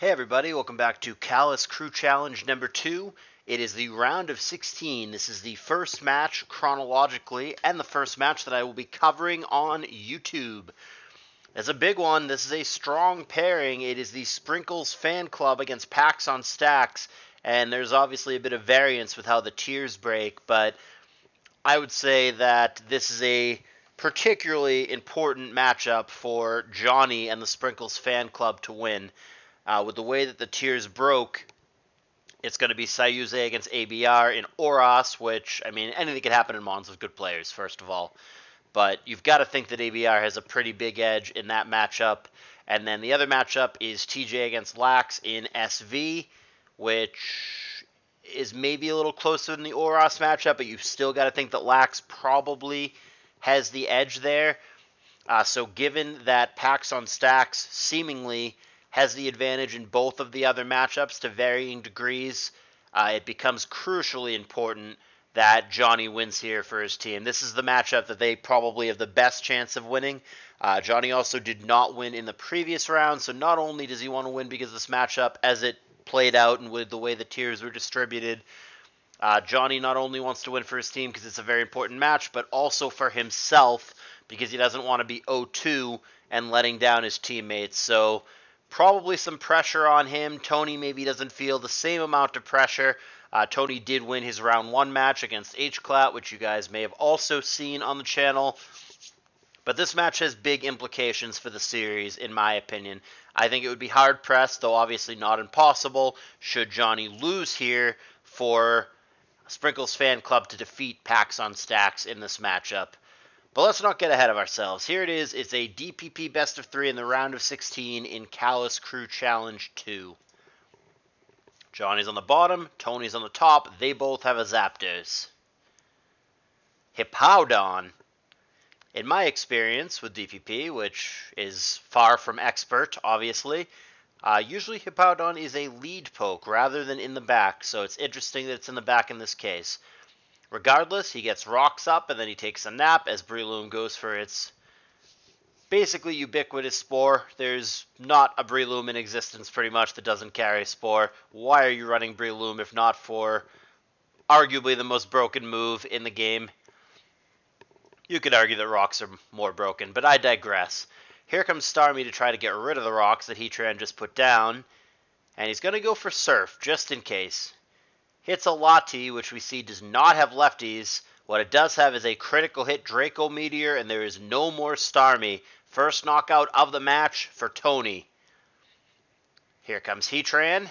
Hey everybody, welcome back to CALLOUS Crew Challenge number 2. It is the round of 16. This is the first match chronologically and the first match that I will be covering on YouTube. It's a big one. This is a strong pairing. It is the Sprinkles fan club against Pax On Stax, and there's obviously a bit of variance with how the tiers break, but I would say that this is a particularly important matchup for Johnny and the Sprinkles fan club to win. Uh, with the way that the tiers broke, it's going to be Sayuze against ABR in Oros, which, I mean, anything could happen in Mons with good players, first of all. But you've got to think that ABR has a pretty big edge in that matchup. And then the other matchup is TJ against Lax in SV, which is maybe a little closer than the Oros matchup, but you've still got to think that Lax probably has the edge there. Uh, so given that Pax On Stax seemingly has the advantage in both of the other matchups to varying degrees, uh, it becomes crucially important that Johnny wins here for his team. This is the matchup that they probably have the best chance of winning. Uh, Johnny also did not win in the previous round, so not only does he want to win because this matchup, as it played out and with the way the tiers were distributed, uh, Johnny not only wants to win for his team because it's a very important match, but also for himself because he doesn't want to be 0-2 and letting down his teammates. So probably some pressure on him. Tony maybe doesn't feel the same amount of pressure. Uh, Tony did win his round one match against H-Clout, which you guys may have also seen on the channel. But this match has big implications for the series, in my opinion. I think it would be hard pressed, though obviously not impossible, should Johnny lose here for Sprinkles Fan Club to defeat Pax On Stax in this matchup. But let's not get ahead of ourselves. Here it is. It's a DPP best of three in the round of 16 in CALLOUS Crew Challenge 2. Johnny's on the bottom, Tony's on the top. They both have a Zapdos. Hippowdon. In my experience with DPP, which is far from expert, obviously, uh, usually Hippowdon is a lead poke rather than in the back, so it's interesting that it's in the back in this case. Regardless, he gets rocks up and then he takes a nap as Breloom goes for its basically ubiquitous spore. There's not a Breloom in existence pretty much that doesn't carry spore. Why are you running Breloom if not for arguably the most broken move in the game? You could argue that rocks are more broken, but I digress. Here comes Starmie to try to get rid of the rocks that Heatran just put down. And he's going to go for Surf, just in case. Hits a Lati, which we see does not have lefties. What it does have is a critical hit Draco Meteor, and there is no more Starmie. First knockout of the match for Tony. Here comes Heatran.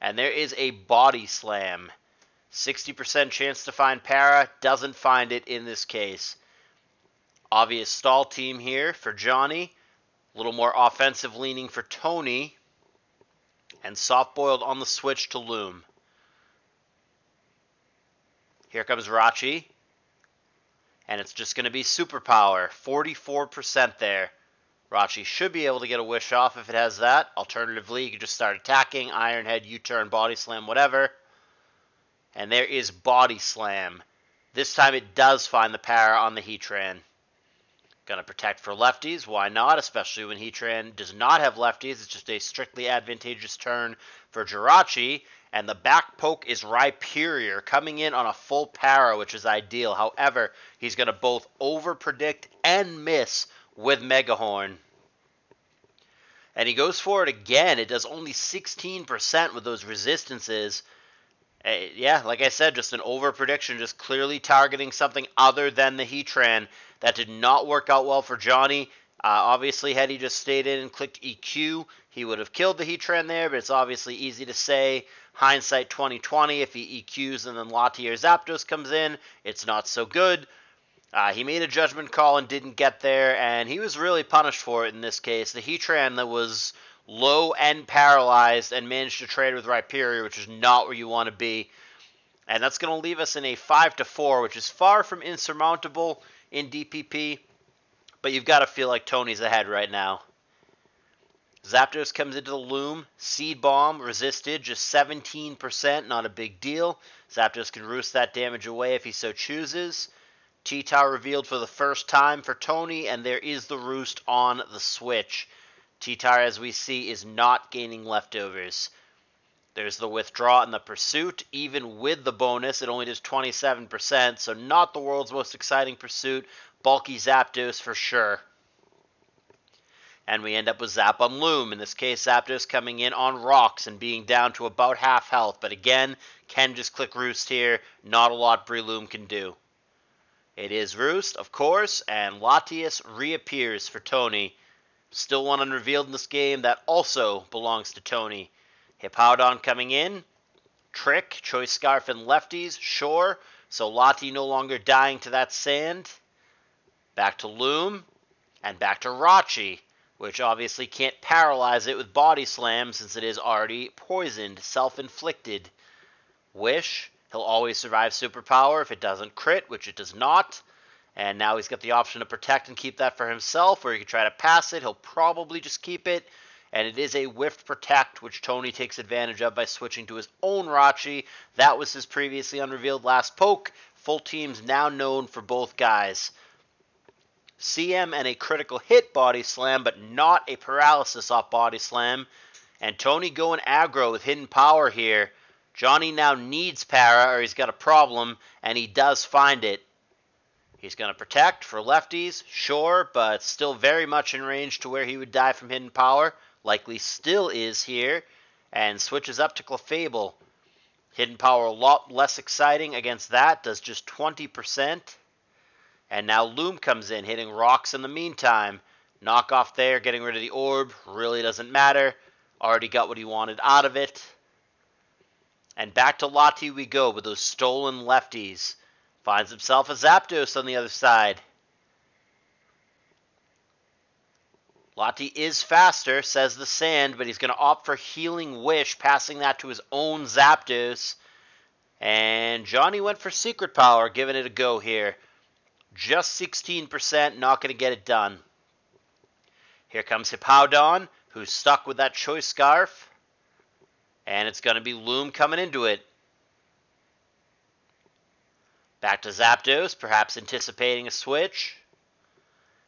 And there is a Body Slam. 60% chance to find Para. Doesn't find it in this case. Obvious stall team here for Johnny. A little more offensive leaning for Tony. And soft boiled on the switch to Loom. Here comes Rachi. And it's just going to be superpower. 44% there. Rachi should be able to get a wish off if it has that. Alternatively, you can just start attacking. Iron Head, U-turn, Body Slam, whatever. And there is Body Slam. This time it does find the power on the Heatran. Gonna protect for lefties, why not? Especially when Heatran does not have lefties. It's just a strictly advantageous turn for Jirachi. And the back poke is Rhyperior, coming in on a full para, which is ideal. However, he's gonna both over predict and miss with Megahorn. And he goes for it again. It does only 16% with those resistances. Uh, yeah, like I said, just an over prediction, just clearly targeting something other than the Heatran. That did not work out well for Johnny. Uh, obviously, had he just stayed in and clicked EQ, he would have killed the Heatran there, but it's obviously easy to say. Hindsight 2020, if he EQs and then Lati or Zapdos comes in, it's not so good. Uh, he made a judgment call and didn't get there, and he was really punished for it in this case. The Heatran that was low and paralyzed and managed to trade with Rhyperior, which is not where you want to be. And that's going to leave us in a 5 to 4, which is far from insurmountable in DPP, but you've got to feel like Tony's ahead right now. Zapdos comes into the loom. Seed Bomb resisted, just 17%, not a big deal. Zapdos can roost that damage away if he so chooses. T-Tar revealed for the first time for Tony, and there is the roost on the switch. T-Tar, as we see, is not gaining leftovers. There's the withdraw and the pursuit. Even with the bonus, it only does 27%, so not the world's most exciting pursuit. Bulky Zapdos for sure. And we end up with Zap on Loom. In this case, Zapdos coming in on rocks and being down to about half health. But again, can just click Roost here. Not a lot Breloom can do. It is Roost, of course, and Latias reappears for Tony. Still one unrevealed in this game that also belongs to Tony. Hippowdon coming in. Trick, Choice Scarf, and Lefties, sure. So Lati no longer dying to that sand. Back to Loom. And back to Rachi which obviously can't paralyze it with Body Slam since it is already poisoned, self inflicted. Wish, he'll always survive Superpower if it doesn't crit, which it does not. And now he's got the option to protect and keep that for himself, or he can try to pass it. He'll probably just keep it. And it is a whiffed protect, which Tony takes advantage of by switching to his own Rachi. That was his previously unrevealed last poke. Full teams now known for both guys. CM and a critical hit body slam, but not a paralysis off body slam. And Tony going aggro with hidden power here. Johnny now needs para, or he's got a problem, and he does find it. He's going to protect for lefties, sure, but still very much in range to where he would die from hidden power. Likely still is here, and switches up to Clefable. Hidden power a lot less exciting against that, does just 20%. And now Loom comes in, hitting rocks in the meantime. Knock off there, getting rid of the orb. Really doesn't matter. Already got what he wanted out of it. And back to Lati we go with those stolen lefties. Finds himself a Zapdos on the other side. Lati is faster, says the sand, but he's going to opt for Healing Wish, passing that to his own Zapdos. And Johnny went for Secret Power, giving it a go here. Just 16%, not going to get it done. Here comes Hippowdon, who's stuck with that choice scarf. And it's going to be Loom coming into it. Back to Zapdos, perhaps anticipating a switch.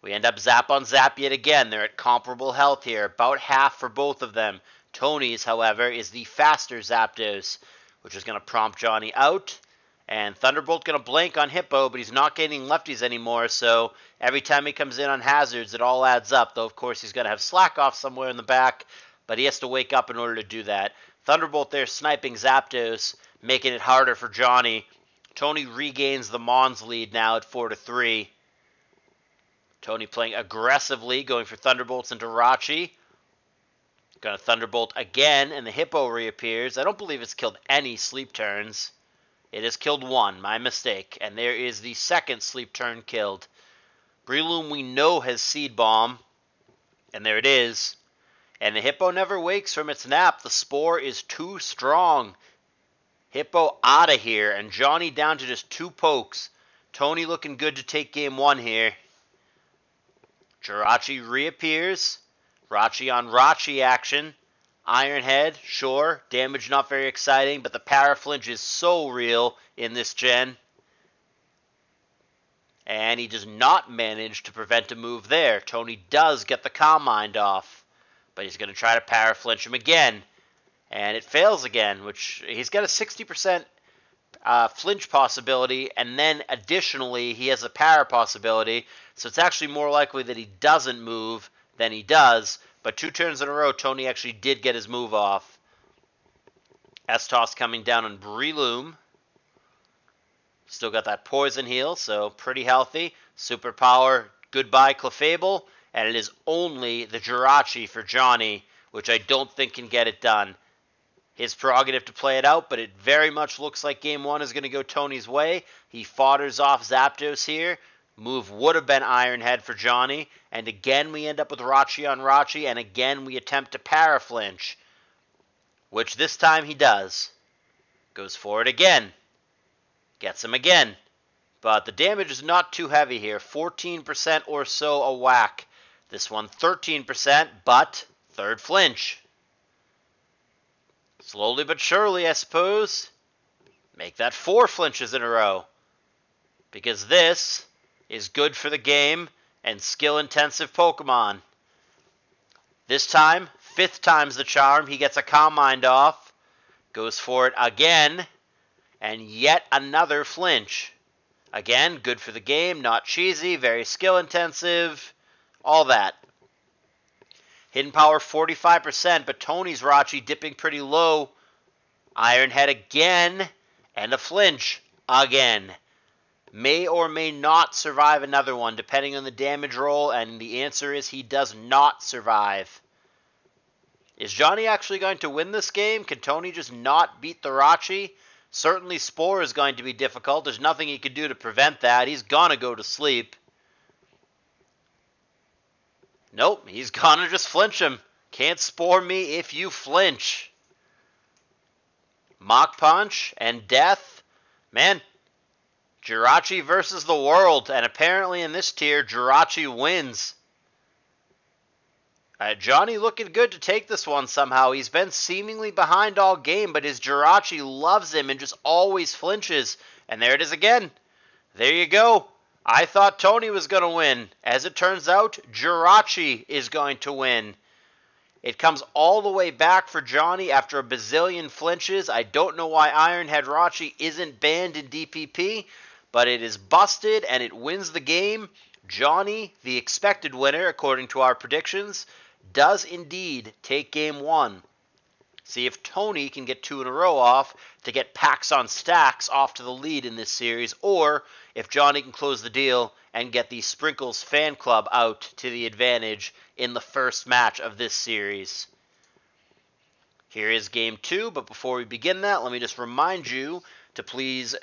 We end up Zap on Zap yet again. They're at comparable health here, about half for both of them. Tony's, however, is the faster Zapdos, which is going to prompt Johnny out. And Thunderbolt going to blank on Hippo, but he's not getting lefties anymore, so every time he comes in on hazards, it all adds up. Though, of course, he's going to have Slack off somewhere in the back, but he has to wake up in order to do that. Thunderbolt there sniping Zapdos, making it harder for Johnny. Tony regains the Mons lead now at 4 to 3. Tony playing aggressively, going for Thunderbolts into Rachi. Gonna Thunderbolt again, and the Hippo reappears. I don't believe it's killed any sleep turns. It has killed one, my mistake, and there is the second sleep turn killed. Breloom we know has Seed Bomb, and there it is. And the Hippo never wakes from its nap. The Spore is too strong. Hippo out of here, and Johnny down to just two pokes. Tony looking good to take game one here. Jirachi reappears. Rachi on Rachi action. Ironhead, sure, damage not very exciting, but the power flinch is so real in this gen. And he does not manage to prevent a move there. Tony does get the Calm Mind off, but he's going to try to power flinch him again. And it fails again, which he's got a 60% uh, flinch possibility, and then additionally, he has a power possibility. So it's actually more likely that he doesn't move than he does. But two turns in a row, Tony actually did get his move off. S-Toss coming down on Breloom. Still got that poison heal, so pretty healthy. Superpower, goodbye Clefable. And it is only the Jirachi for Johnny, which I don't think can get it done. His prerogative to play it out, but it very much looks like game one is going to go Tony's way. He fodders off Zapdos here. Move would have been Ironhead for Johnny, and again we end up with Rachi on Rachi, and again we attempt to paraflinch, which this time he does. Goes for it again. Gets him again. But the damage is not too heavy here. 14% or so a whack. This one 13%, but third flinch. Slowly but surely, I suppose. Make that four flinches in a row. Because this is good for the game and skill intensive Pokemon. This time, fifth time's the charm. He gets a calm mind off, goes for it again, and yet another flinch. Again, good for the game, not cheesy, very skill intensive, all that. Hidden power 45%, but Tony's Rachi dipping pretty low. Iron Head again, and a flinch again. May or may not survive another one, depending on the damage roll, and the answer is he does not survive. Is Johnny actually going to win this game? Can Tony just not beat the Rachi? Certainly, Spore is going to be difficult. There's nothing he can do to prevent that. He's gonna go to sleep. Nope, he's gonna just flinch him. Can't Spore me if you flinch. Mach Punch and Death. Man, Jirachi versus the world. And apparently in this tier, Jirachi wins. Uh, Johnny looking good to take this one somehow. He's been seemingly behind all game, but his Jirachi loves him and just always flinches. And there it is again. There you go. I thought Tony was going to win. As it turns out, Jirachi is going to win. It comes all the way back for Johnny after a bazillion flinches. I don't know why Ironhead Rachi isn't banned in DPP, but it is busted and it wins the game. Johnny, the expected winner according to our predictions, does indeed take game one. See if Tony can get two in a row off to get Pax On Stax off to the lead in this series, or if Johnny can close the deal and get the Sprinkles fan club out to the advantage in the first match of this series. Here is game two, but before we begin that, let me just remind you to please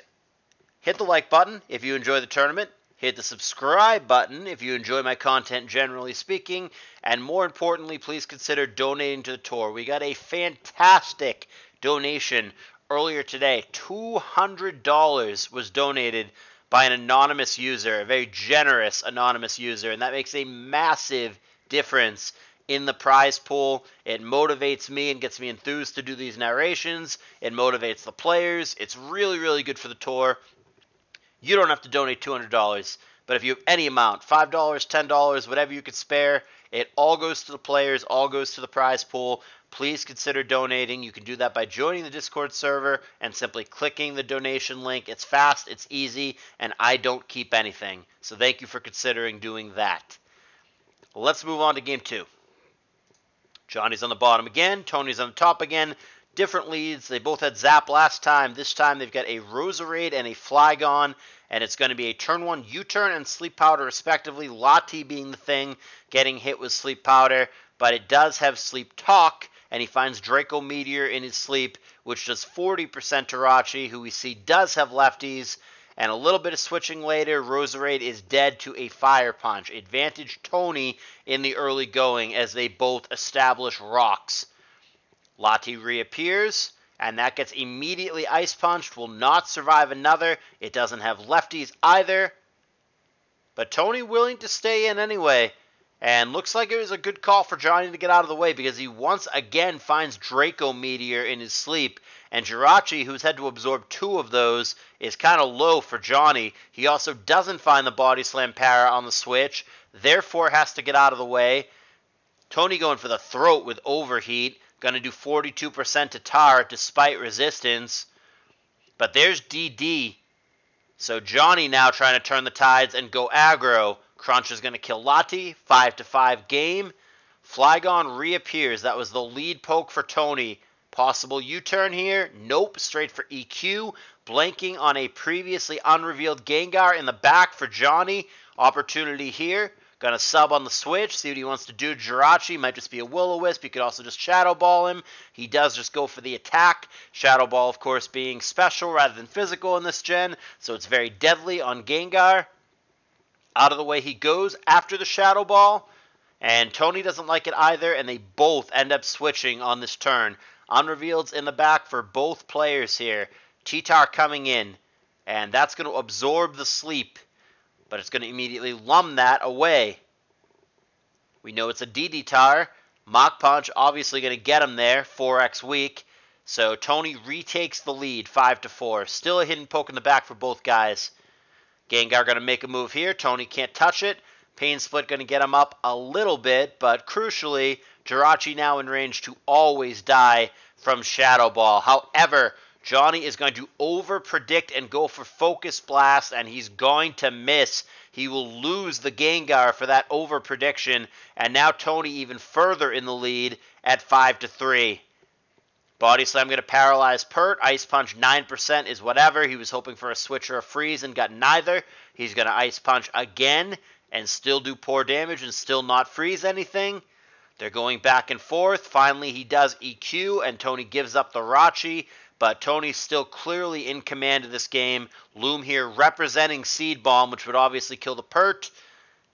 hit the like button if you enjoy the tournament. Hit the subscribe button if you enjoy my content generally speaking. And more importantly, please consider donating to the tour. We got a fantastic donation earlier today. $200 was donated by an anonymous user, a very generous anonymous user. And that makes a massive difference in the prize pool. It motivates me and gets me enthused to do these narrations. It motivates the players. It's really, really good for the tour. You don't have to donate $200, but if you have any amount, $5, $10, whatever you could spare, it all goes to the players, all goes to the prize pool. Please consider donating. You can do that by joining the Discord server and simply clicking the donation link. It's fast, it's easy, and I don't keep anything. So thank you for considering doing that. Let's move on to game two. Johnny's on the bottom again. Tony's on the top again different leads. They both had Zap last time. This time they've got a Roserade and a Flygon, and it's going to be a turn one U-turn and Sleep Powder respectively. Lati being the thing, getting hit with Sleep Powder, but it does have Sleep Talk, and he finds Draco Meteor in his sleep, which does 40% to Rachi, who we see does have lefties. And a little bit of switching later, Roserade is dead to a Fire Punch. Advantage Tony in the early going as they both establish rocks. Lati reappears, and that gets immediately ice punched, will not survive another. It doesn't have lefties either. But Tony willing to stay in anyway. And looks like it was a good call for Johnny to get out of the way because he once again finds Draco Meteor in his sleep. And Jirachi, who's had to absorb two of those, is kind of low for Johnny. He also doesn't find the Body Slam Para on the switch, therefore has to get out of the way. Tony going for the throat with Overheat. Going to do 42% to Tar despite resistance. But there's DD. So Johnny now trying to turn the tides and go aggro. Crunch is going to kill Lati. 5 to 5 game. Flygon reappears. That was the lead poke for Tony. Possible U-turn here? Nope. Straight for EQ. Blanking on a previously unrevealed Gengar in the back for Johnny. Opportunity here. Gonna sub on the switch, see what he wants to do. Jirachi might just be a Will-O-Wisp. You could also just Shadow Ball him. He does just go for the attack. Shadow Ball, of course, being special rather than physical in this gen, so it's very deadly on Gengar. Out of the way he goes after the Shadow Ball, and Tony doesn't like it either, and they both end up switching on this turn. Unrevealed's in the back for both players here. Titar coming in, and that's going to absorb the sleep but it's going to immediately lum that away. We know it's a DD tar. Mach Punch obviously going to get him there, 4x weak. So Tony retakes the lead, 5 to 4. Still a hidden poke in the back for both guys. Gengar going to make a move here. Tony can't touch it. Pain Split going to get him up a little bit, but crucially, Jirachi now in range to always die from Shadow Ball. However, Johnny is going to over predict and go for Focus Blast, and he's going to miss. He will lose the Gengar for that over prediction, and now Tony even further in the lead at 5 to 3. Body Slam going to paralyze Pert. Ice Punch 9% is whatever. He was hoping for a switch or a freeze and got neither. He's going to Ice Punch again and still do poor damage and still not freeze anything. They're going back and forth. Finally, he does EQ, and Tony gives up the Rachi. But Tony's still clearly in command of this game. Loom here representing Seed Bomb, which would obviously kill the Pert.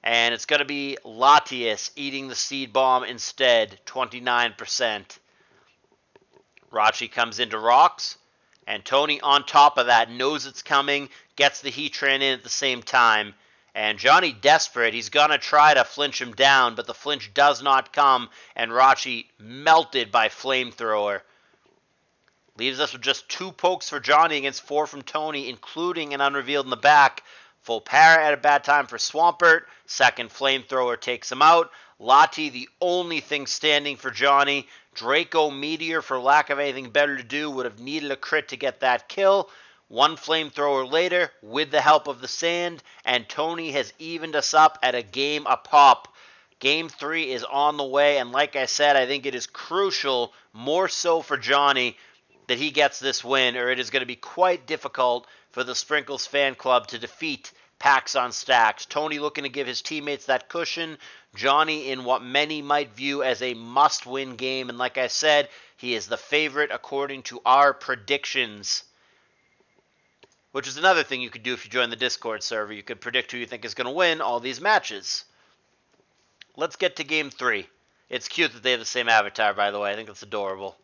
And it's going to be Latias eating the Seed Bomb instead, 29%. Rachi comes into Rocks. And Tony, on top of that, knows it's coming, gets the Heatran in at the same time. And Johnny desperate, he's gonna try to flinch him down, but the flinch does not come, and Rachi melted by flamethrower. Leaves us with just two pokes for Johnny against four from Tony, including an unrevealed in the back. Full para at a bad time for Swampert. Second flamethrower takes him out. Lati, the only thing standing for Johnny. Draco Meteor, for lack of anything better to do, would have needed a crit to get that kill. One flamethrower later, with the help of the sand, and Tony has evened us up at a game a pop. Game three is on the way, and like I said, I think it is crucial, more so for Johnny, that he gets this win, or it is going to be quite difficult for the Sprinkles fan club to defeat Pax On Stax. Tony looking to give his teammates that cushion. Johnny in what many might view as a must win game. And like I said, he is the favorite according to our predictions which is another thing you could do if you join the Discord server. You could predict who you think is going to win all these matches. Let's get to game three. It's cute that they have the same avatar, by the way. I think that's adorable.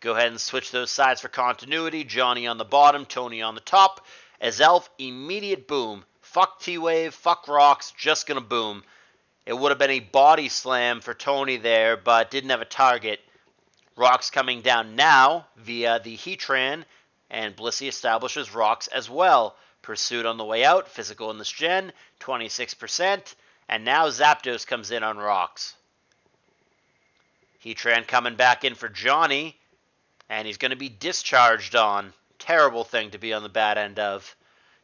Go ahead and switch those sides for continuity. Johnny on the bottom, Tony on the top. Azelf, immediate boom. Fuck T-Wave, fuck Rocks, just gonna boom. It would have been a body slam for Tony there, but didn't have a target. Rocks coming down now via the Heatran and Blissey establishes rocks as well. Pursued on the way out, physical in this gen, 26%, and now Zapdos comes in on rocks. Heatran coming back in for Johnny, and he's going to be discharged on. Terrible thing to be on the bad end of.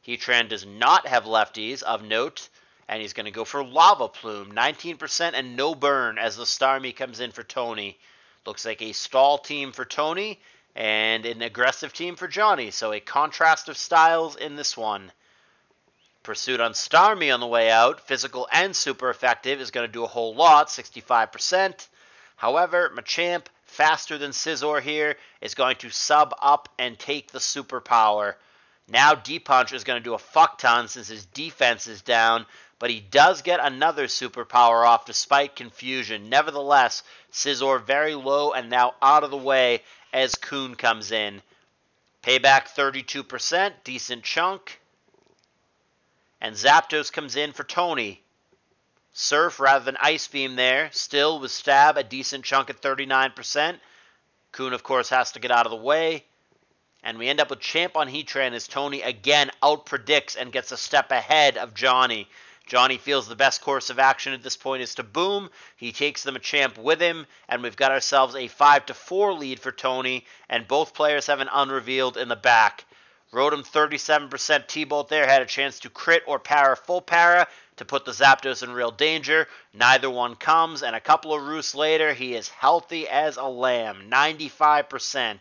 Heatran does not have lefties of note, and he's going to go for Lava Plume, 19% and no burn as the Starmie comes in for Tony. Looks like a stall team for Tony, and an aggressive team for Johnny. So a contrast of styles in this one. Pursuit on Starmie on the way out, physical and super effective, is going to do a whole lot, 65%. However, Machamp, faster than Scizor here, is going to sub up and take the superpower. Now D-Punch is going to do a fuck ton since his defense is down, but he does get another superpower off despite confusion. Nevertheless, Scizor very low and now out of the way as Kuhn comes in. Payback 32%, decent chunk. And Zapdos comes in for Tony. Surf rather than Ice Beam there. Still with Stab, a decent chunk at 39%. Kuhn, of course, has to get out of the way. And we end up with Champ on Heatran as Tony again out predicts and gets a step ahead of Johnny. Johnny feels the best course of action at this point is to boom. He takes the Machamp with him, and we've got ourselves a 5 to 4 lead for Tony, and both players have an unrevealed in the back. Rotom 37% T-Bolt there had a chance to crit or para full para to put the Zapdos in real danger. Neither one comes, and a couple of roosts later, he is healthy as a lamb, 95%.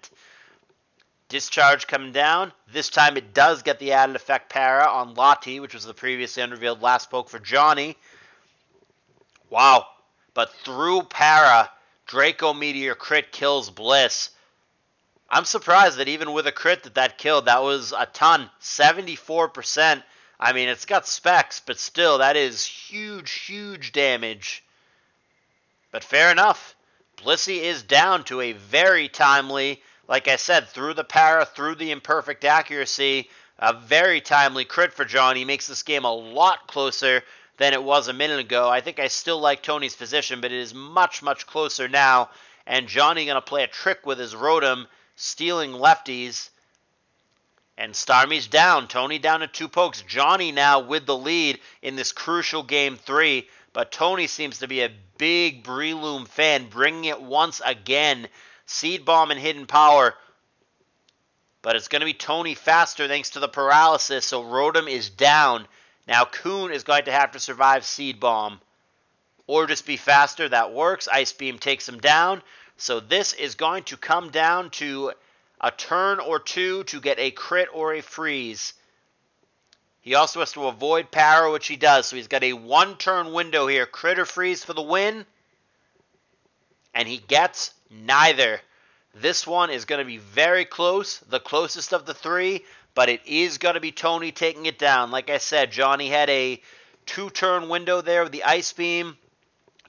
Discharge coming down. This time it does get the added effect para on Lati, which was the previously unrevealed last poke for Johnny. Wow. But through para, Draco Meteor crit kills Bliss. I'm surprised that even with a crit that that killed, that was a ton. 74%. I mean, it's got specs, but still, that is huge, huge damage. But fair enough. Blissey is down to a very timely like I said, through the para, through the imperfect accuracy, a very timely crit for John. He makes this game a lot closer than it was a minute ago. I think I still like Tony's position, but it is much, much closer now. And Johnny going to play a trick with his Rotom, stealing lefties. And Starmie's down. Tony down to two pokes. Johnny now with the lead in this crucial game three. But Tony seems to be a big Breloom fan, bringing it once again. Seed Bomb and Hidden Power. But it's going to be Tony faster thanks to the paralysis, so Rotom is down. Now Kuhn is going to have to survive Seed Bomb. Or just be faster, that works. Ice Beam takes him down. So this is going to come down to a turn or two to get a crit or a freeze. He also has to avoid power, which he does. So he's got a one turn window here. Crit or freeze for the win. And he gets neither. This one is going to be very close, the closest of the three, but it is going to be Tony taking it down. Like I said, Johnny had a two turn window there with the Ice Beam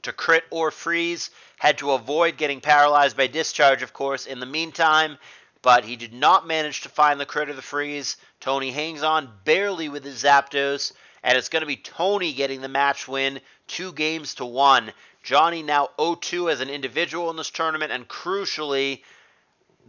to crit or freeze. Had to avoid getting paralyzed by discharge, of course, in the meantime, but he did not manage to find the crit or the freeze. Tony hangs on barely with his Zapdos, and it's going to be Tony getting the match win, two games to one. Johnny now 0-2 as an individual in this tournament, and crucially,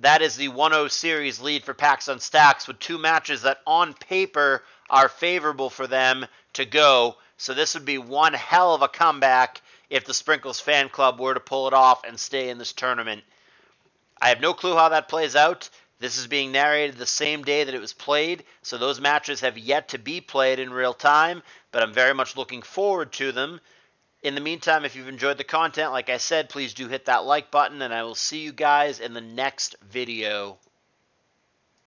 that is the 1-0 series lead for Pax On Stax with two matches that on paper are favorable for them to go. So this would be one hell of a comeback if the Sprinkles fan club were to pull it off and stay in this tournament. I have no clue how that plays out. This is being narrated the same day that it was played, so those matches have yet to be played in real time, but I'm very much looking forward to them. In the meantime, if you've enjoyed the content, like I said, please do hit that like button, and I will see you guys in the next video.